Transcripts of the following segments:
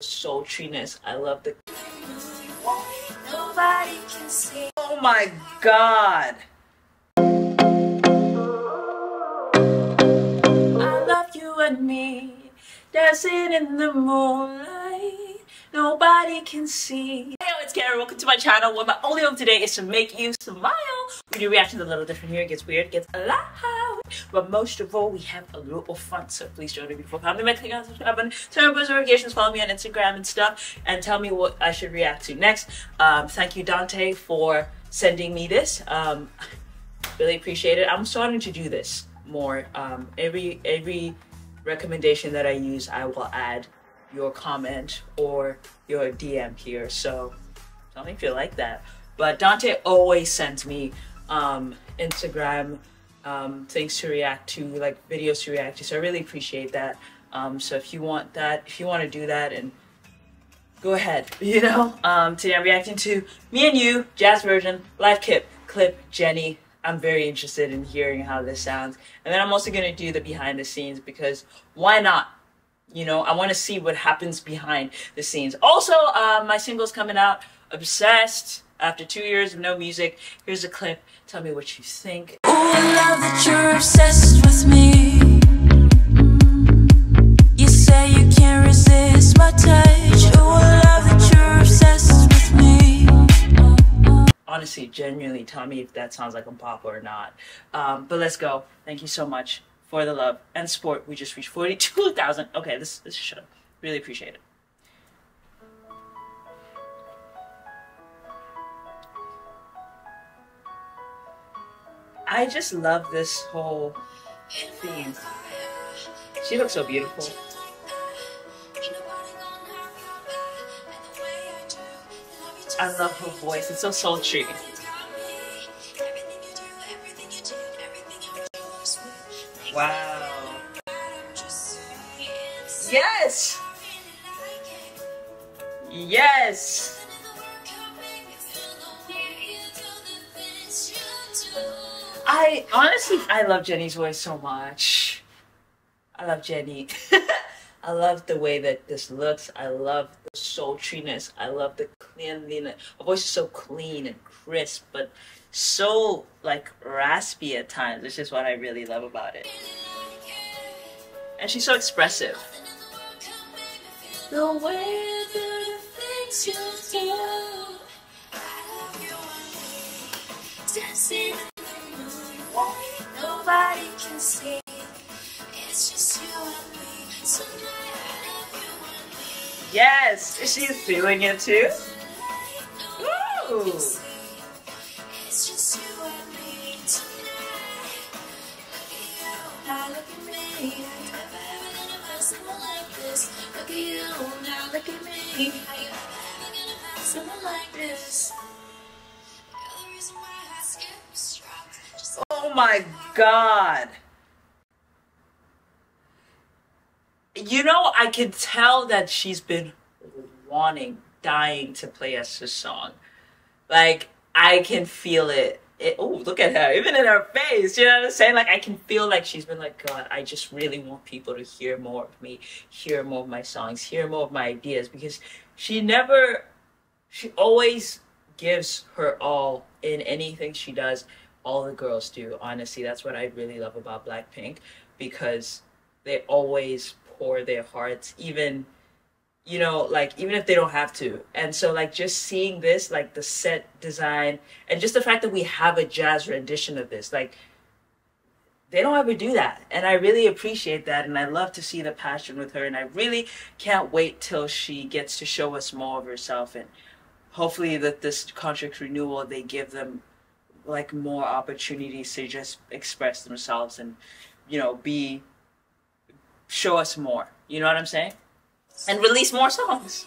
sultriness. I love the. Nobody can see. Oh my god. I love you and me, dancing in the moonlight. Nobody can see. Hey, it's Karen. Welcome to my channel. What my only hope today is to make you smile. We do reactions a little different here. It gets weird, it gets loud. But most of all, we have a little fun. So please join me before comment, click on the subscribe button, turn on post notifications, follow me on Instagram and stuff, and tell me what I should react to next. Um, thank you, Dante, for sending me this. Um, really appreciate it. I'm starting to do this more. Um, every every recommendation that I use, I will add your comment or your DM here. So tell me if you like that. But Dante always sends me um, Instagram um, things to react to, like videos to react to. So I really appreciate that. Um, so if you want that, if you want to do that, and go ahead, you know. Um, today I'm reacting to me and you, jazz version, live clip, clip, Jennie. I'm very interested in hearing how this sounds, and then I'm also gonna do the behind the scenes because why not? You know, I want to see what happens behind the scenes. Also, uh, my single's coming out, Obsessed. After two years of no music, here's a clip. Tell me what you think. Ooh, I love that you're obsessed with me. You say you can't resist my touch. Ooh, I love that you're obsessed with me. Honestly, genuinely, tell me if that sounds like a pop or not. Um, but let's go. Thank you so much for the love and support. We just reached 42,000. Okay, this, this is show. Really appreciate it. I just love this whole theme. She looks so beautiful. I love her voice. It's so sultry. Wow. Yes. Yes. I honestly, I love Jennie's voice so much. I love Jennie. I love the way that this looks. I love the sultriness. I love the cleanliness. Her voice is so clean and crisp, but so like raspy at times. It's just what I really love about it. And she's so expressive. The way the things you do. Dancing nobody can see. It's just you and me. Tonight I love you and me. Yes, she's feeling it too. Ooh. This. Look at you, now look at me. How you ever gonna find someone like this? Oh my god. You know, I can tell that she's been wanting, dying to play us this song. Like, I can feel it. Oh, look at her. Even in her face. You know what I'm saying? Like, I can feel like she's been like, God, I just really want people to hear more of me, hear more of my songs, hear more of my ideas. Because she never, she always gives her all in anything she does all the girls do. Honestly, that's what I really love about Blackpink because they always pour their hearts, even you know, like even if they don't have to. And so like just seeing this, like the set design and just the fact that we have a jazz rendition of this, like they don't ever do that. And I really appreciate that. And I love to see the passion with her. And I really can't wait till she gets to show us more of herself. And hopefully that this contract renewal they give them like more opportunities to just express themselves and you know be show us more. You know what i'm saying and release more songs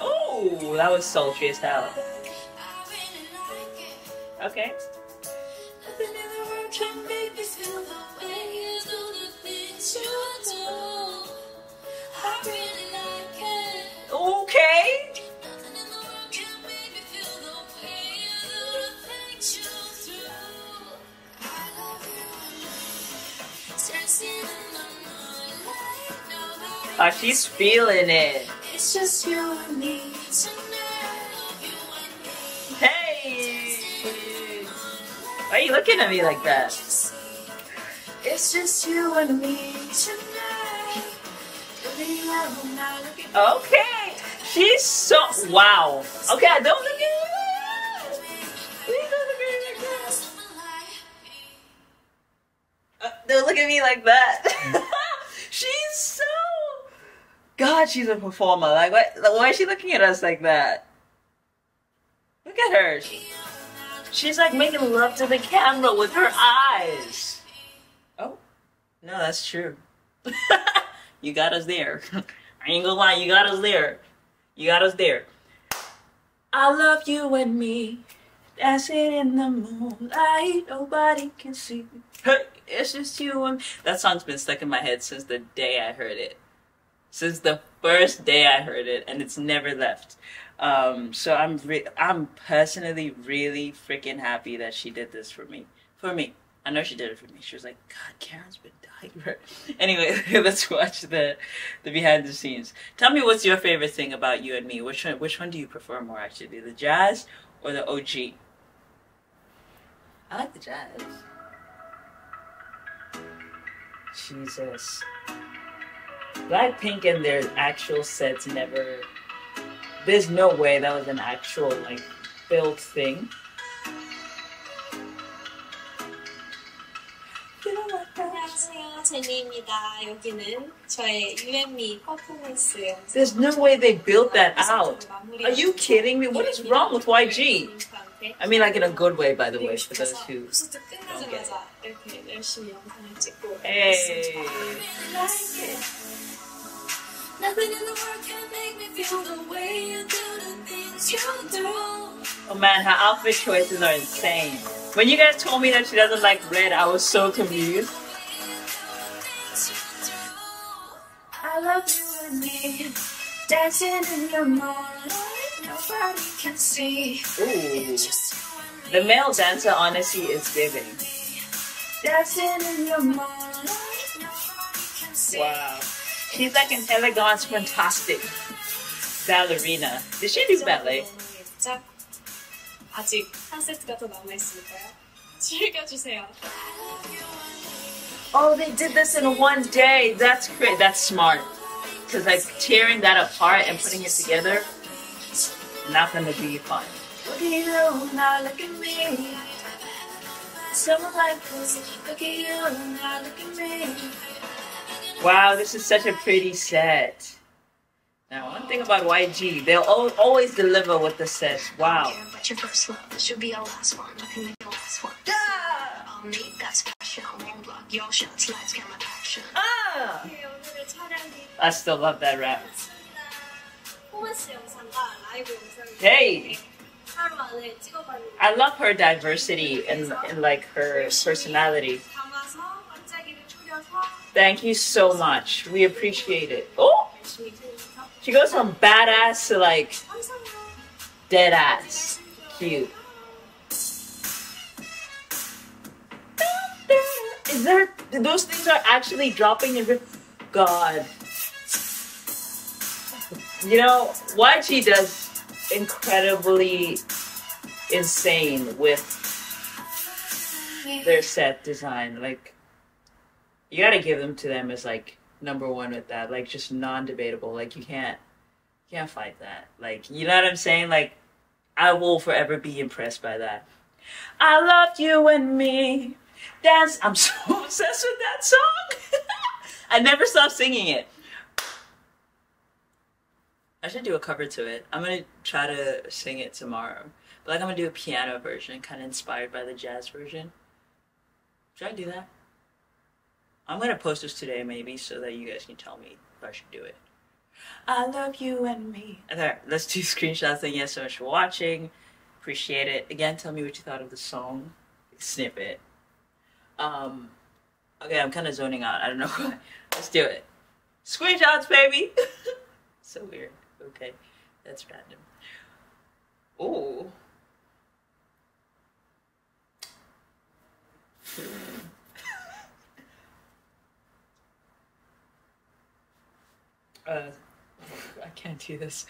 oh that was sultry as hell okay. Oh, she's feeling it. It's just you and me. Hey! Why are you looking at me like that? It's just you and me tonight. Baby, I will not look at Okay. She's so wow. Okay, don't look at me like that. Please don't look at. Uh, don't look at me like that. God, she's a performer. Like, what, why is she looking at us like that? Look at her. She's like making love to the camera with her eyes. Oh, no, that's true. you got us there. I ain't gonna lie, you got us there. You got us there. I love you and me. Dancing in the moonlight, nobody can see. It's just you and me. that song's been stuck in my head since the day I heard it. Since the first day I heard it, and it's never left. Um, so I'm re- I'm personally really freaking happy that she did this for me. For me, I know she did it for me. She was like, "God, Karen's been dying." for her." Anyway, let's watch the the behind the scenes. Tell me what's your favorite thing about you and me. Which one? Which one do you prefer more, actually, the jazz or the OG? I like the jazz. Jesus. Blackpink and their actual sets never. There's no way that was an actual like built thing. 안녕하세요, 제니입니다. 여기는 저의 UME 퍼포먼스 영상. There's no way they built that out. Are you kidding me? What is wrong with YG? I mean, like in a good way, by the way, for those who. 콘서트 끝나자마자 이렇게 열심히 영상을 찍고 Hey. Nothing in the world can make me feel the way you do the things you do. Oh man, her outfit choices are insane. When you guys told me that she doesn't like red, I was so confused. I love you and me, dancing in the moonlight, nobody can see. Ooh. It's just you and The male dancer honestly is giving. dancing in the moonlight, nobody can see. Wow. She's like an elegant, fantastic ballerina. Did she do ballet? Oh, they did this in one day. That's great. That's smart. Because like tearing that apart and putting it together, not gonna be fun. You? Now look at me. Look at you. Now look at me. Wow, this is such a pretty set. Now, one thing about YG, they'll always deliver with the sets. Wow. Care about your first love. This should be our last one. I think we last one. Yeah! I'll make that special. Won't block your shots. Lights, camera, action. Ah! I still love that rap. Hey! I love her diversity and, and like her personality. Thank you so much. We appreciate it. Oh, she goes from badass to like dead ass. Cute. Is there those things are actually dropping in? God, you know YG does incredibly insane with their set design. Like you gotta give them to them as like number one with that. Like just non debatable. Like you can't you can't fight that. Like you know what I'm saying? Like I will forever be impressed by that. I love you and me. Dance. I'm so obsessed with that song. I never stop singing it. I should do a cover to it. I'm gonna try to sing it tomorrow. But like I'm gonna do a piano version, kind of inspired by the jazz version. Should I do that? I'm gonna post this today, maybe, so that you guys can tell me if I should do it. I love you and me. Okay, let's do screenshots. Thank you guys so much for watching. Appreciate it. Again, tell me what you thought of the song snippet. Um, okay, I'm kind of zoning out. I don't know why. Let's do it. Screenshots, baby. so weird. Okay, that's random. Ooh. Uh, I can't do this.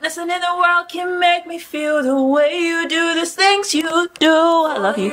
Nothing in the world can make me feel the way you do the things you do. I love you.